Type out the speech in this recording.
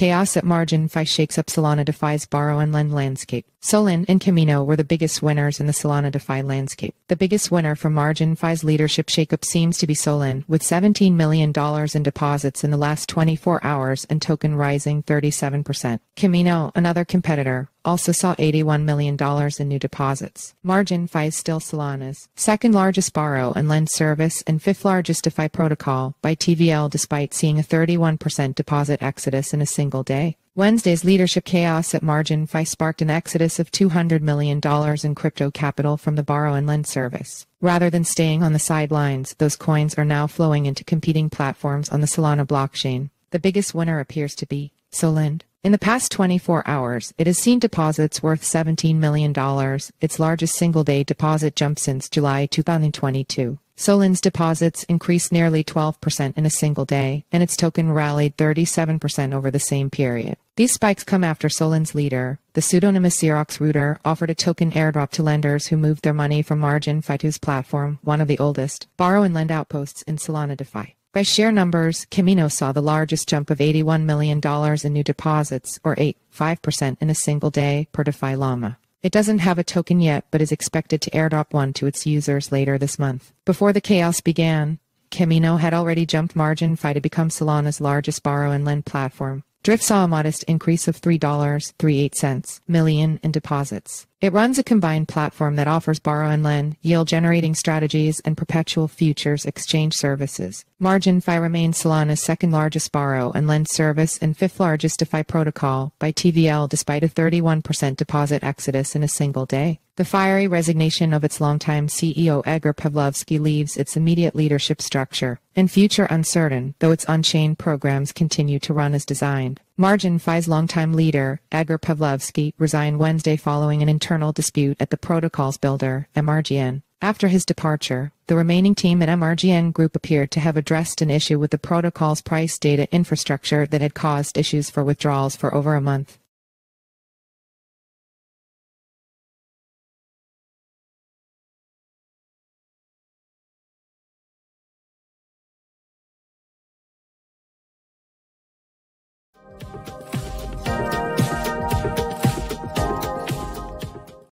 Chaos at MarginFi shakes up Solana DeFi's borrow and lend landscape. Solend and Kamino were the biggest winners in the Solana DeFi landscape. The biggest winner from MarginFi's leadership shakeup seems to be Solend, with $17 million in deposits in the last 24 hours and token rising 37%. Kamino, another competitor, also saw $81 million in new deposits. MarginFi is still Solana's second largest borrow and lend service and fifth largest DeFi protocol by TVL despite seeing a 31% deposit exodus in a single day. Wednesday's leadership chaos at MarginFi sparked an exodus of $200 million in crypto capital from the borrow and lend service. Rather than staying on the sidelines, those coins are now flowing into competing platforms on the Solana blockchain. The biggest winner appears to be Solend. In the past 24 hours, it has seen deposits worth $17 million, its largest single day deposit jump since July 2022. Solend's deposits increased nearly 12% in a single day, and its token rallied 37% over the same period. These spikes come after Solend's leader, the pseudonymous 0xRooter, offered a token airdrop to lenders who moved their money from MarginFi to his platform, one of the oldest, borrow and lend outposts in Solana DeFi. By share numbers, Kamino saw the largest jump of $81 million in new deposits, or 8.5% in a single day, per DeFi Llama. It doesn't have a token yet, but is expected to airdrop one to its users later this month. Before the chaos began, Kamino had already jumped MarginFi to become Solana's largest borrow and lend platform. Drift saw a modest increase of $3.38 million in deposits. It runs a combined platform that offers borrow and lend, yield generating strategies, and perpetual futures exchange services. MarginFi remains Solana's second largest borrow and lend service and fifth largest DeFi protocol by TVL despite a 31% deposit exodus in a single day. The fiery resignation of its longtime CEO Edgar Pavlovsky leaves its immediate leadership structure and future uncertain, though its on-chain programs continue to run as designed. MarginFi's longtime leader, Edgar Pavlovsky, resigned Wednesday following an internal dispute at the protocol's builder, MRGN. After his departure, the remaining team at MRGN Group appeared to have addressed an issue with the protocol's price data infrastructure that had caused issues for withdrawals for over a month. You